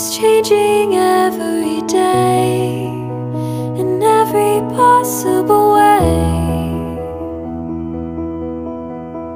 It's changing every day in every possible way.